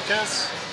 Outcasts?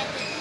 They try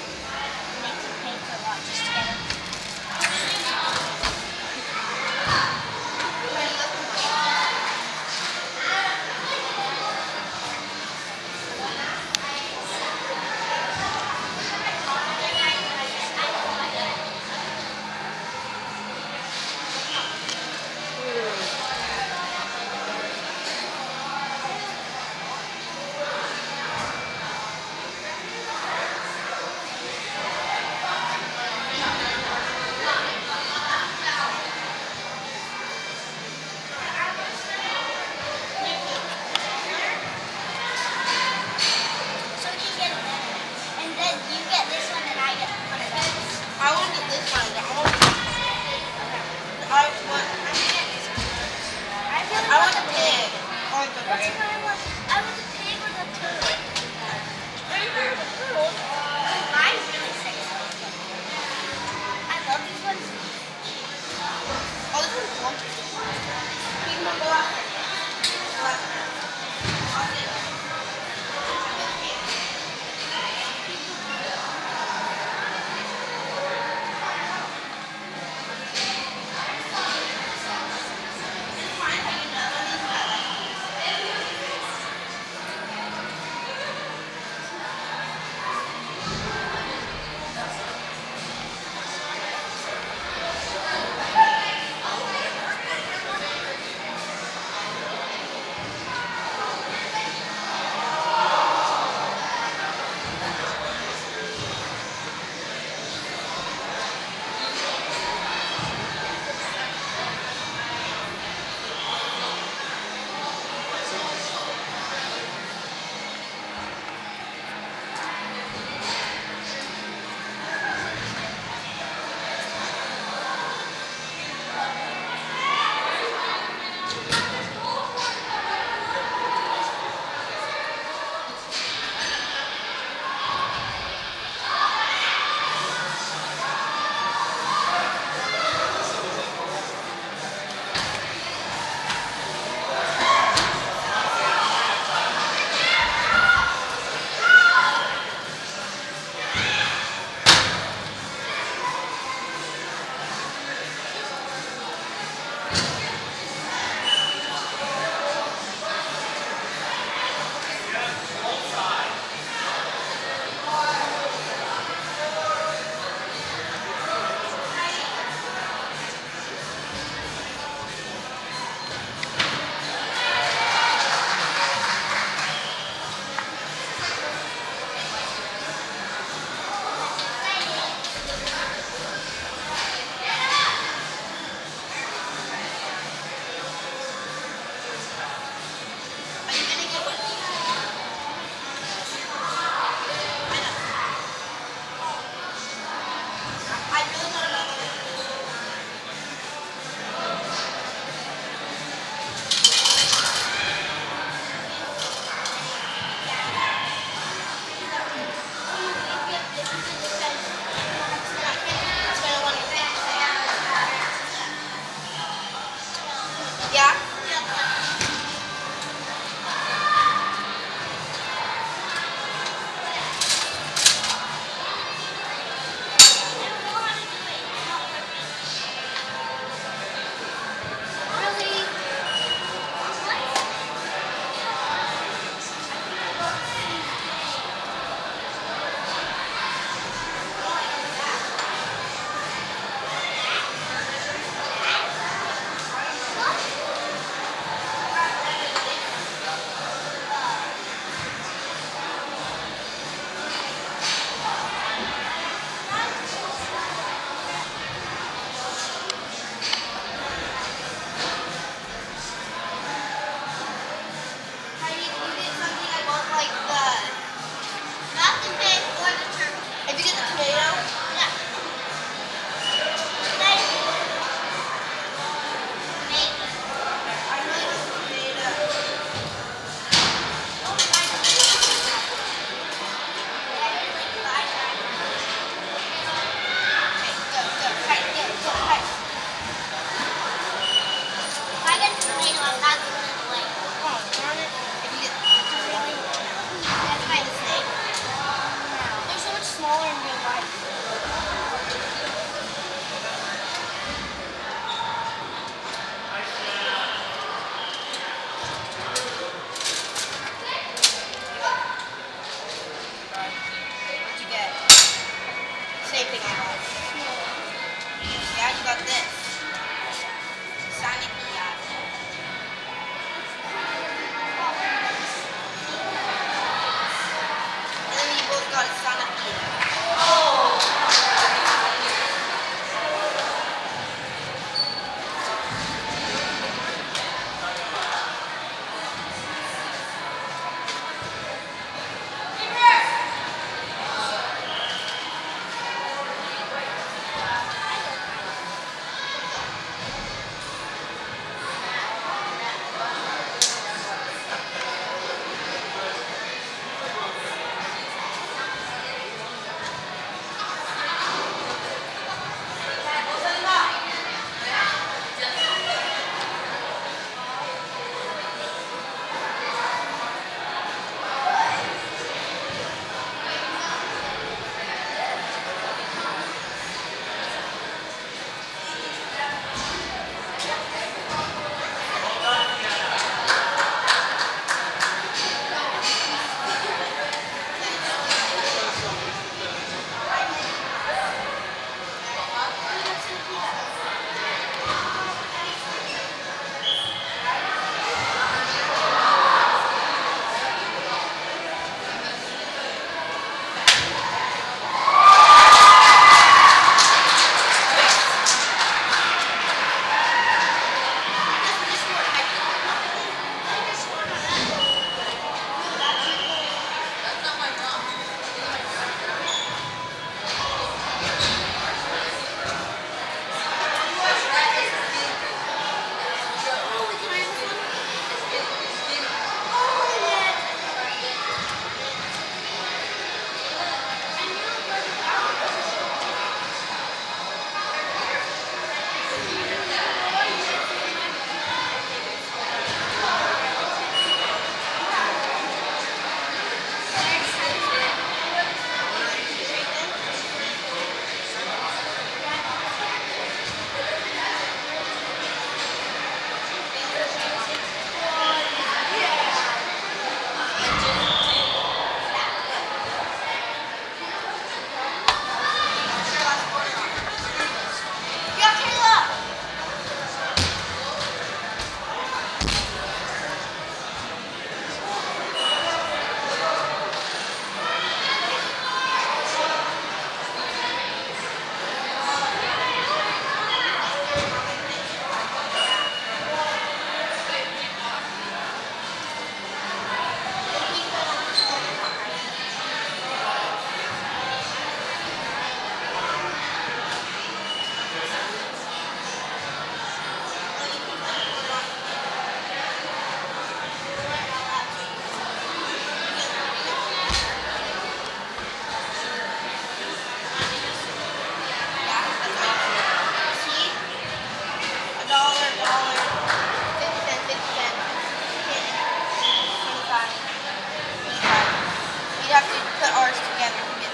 have to put ours together to